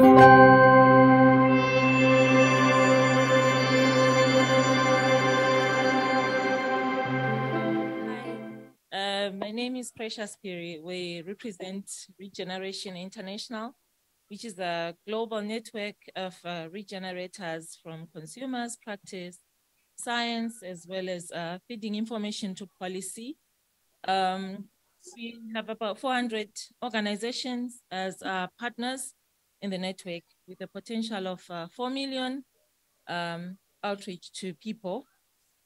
Uh, my name is Precious Piri. We represent Regeneration International, which is a global network of uh, regenerators from consumers, practice, science, as well as uh, feeding information to policy. Um, we have about 400 organizations as partners in the network with a potential of uh, 4 million um, outreach to people.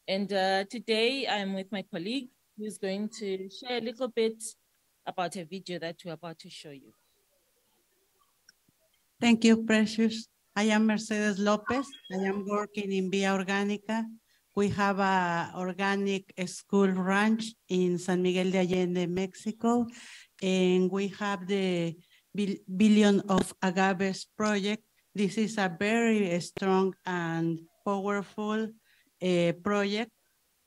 And uh, today I'm with my colleague who's going to share a little bit about a video that we're about to show you. Thank you, Precious. I am Mercedes Lopez. I am working in Via Orgánica. We have a organic school ranch in San Miguel de Allende, Mexico, and we have the Billion of Agaves project. This is a very strong and powerful uh, project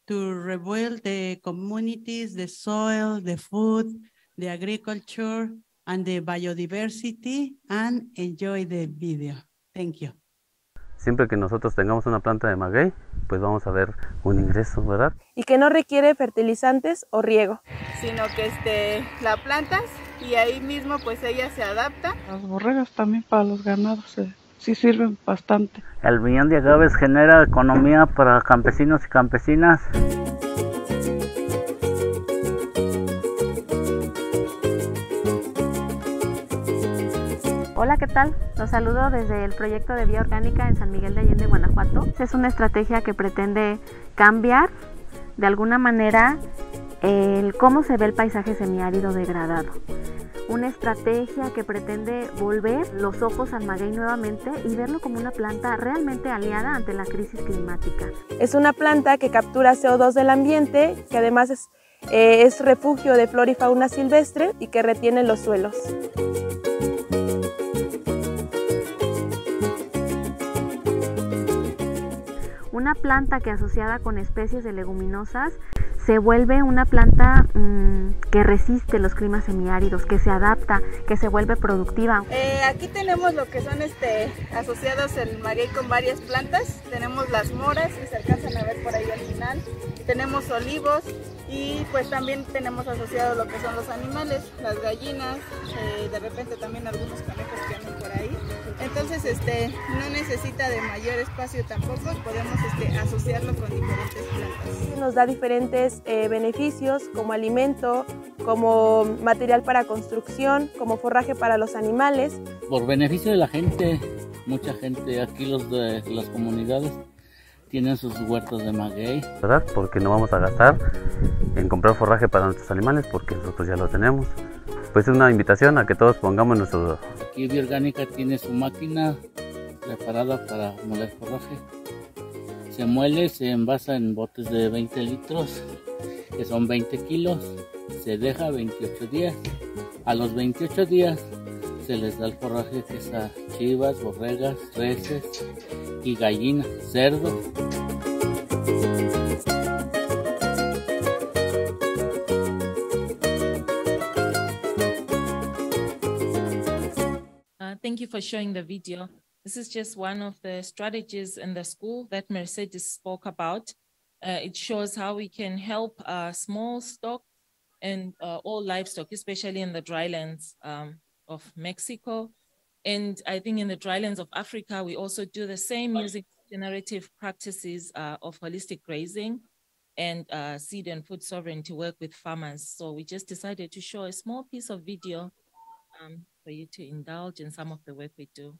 to rebuild the communities, the soil, the food, the agriculture, and the biodiversity, and enjoy the video. Thank you. Siempre que nosotros tengamos una planta de maguey, pues vamos a ver un ingreso, ¿verdad? y que no requiere fertilizantes o riego. sino que este, la plantas y ahí mismo pues ella se adapta. Las borregas también para los ganados eh, sí sirven bastante. El millón de agaves genera economía para campesinos y campesinas. Hola, ¿qué tal? Los saludo desde el proyecto de Vía Orgánica en San Miguel de Allende, Guanajuato. Es una estrategia que pretende cambiar de alguna manera el cómo se ve el paisaje semiárido degradado. Una estrategia que pretende volver los ojos al maguey nuevamente y verlo como una planta realmente aliada ante la crisis climática. Es una planta que captura CO2 del ambiente, que además es, eh, es refugio de flora y fauna silvestre y que retiene los suelos. Una planta que asociada con especies de leguminosas se vuelve una planta mm, que resiste los climas semiáridos, que se adapta, que se vuelve productiva. Eh, aquí tenemos lo que son este, asociados el maguey con varias plantas. Tenemos las moras que se alcanzan a ver por ahí al final. Tenemos olivos y pues también tenemos asociado lo que son los animales, las gallinas, eh, de repente también algunos conejos que andan por ahí. Entonces este, no necesita de mayor espacio tampoco, podemos este, asociarlo con diferentes plantas. Nos da diferentes eh, beneficios como alimento, como material para construcción, como forraje para los animales. Por beneficio de la gente, mucha gente aquí los de las comunidades tienen sus huertos de maguey. ¿Verdad? Porque no vamos a gastar en comprar forraje para nuestros animales porque nosotros ya lo tenemos. Pues es una invitación a que todos pongamos nuestro Aquí Bioorgánica tiene su máquina preparada para moler forraje. Se muele, se envasa en botes de 20 litros, que son 20 kilos. Se deja 28 días. A los 28 días se les da el forraje que es a chivas, borregas, reses y gallinas, cerdo. Uh, thank you for showing the video. This is just one of the strategies in the school that Mercedes spoke about. Uh, it shows how we can help uh, small stock and uh, all livestock, especially in the drylands um, of Mexico. And I think in the drylands of Africa, we also do the same using generative practices uh, of holistic grazing and uh, seed and food sovereignty work with farmers. So we just decided to show a small piece of video um, for you to indulge in some of the work we do.